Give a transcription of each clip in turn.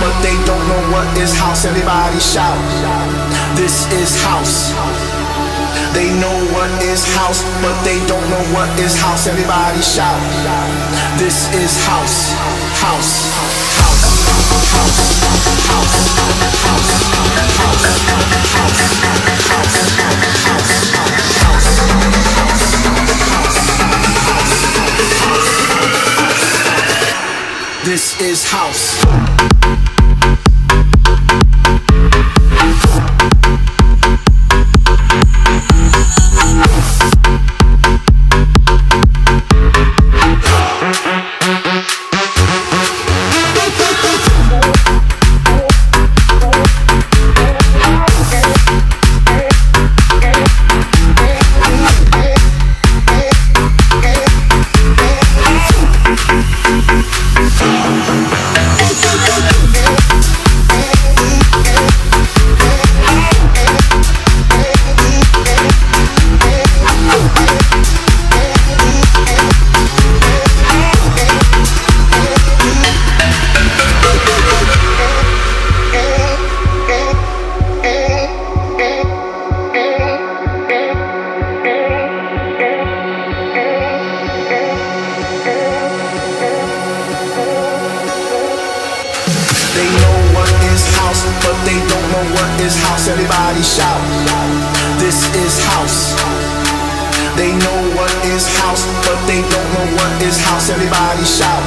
but they don't know what is house. Everybody shout. This is house They know what is house, but they don't know what is house, everybody shout. This is house. This is house. House, but they don't know what is house. Everybody shout. This is house. They know what is house, but they don't know what is house. Everybody shout.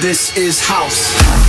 This is house.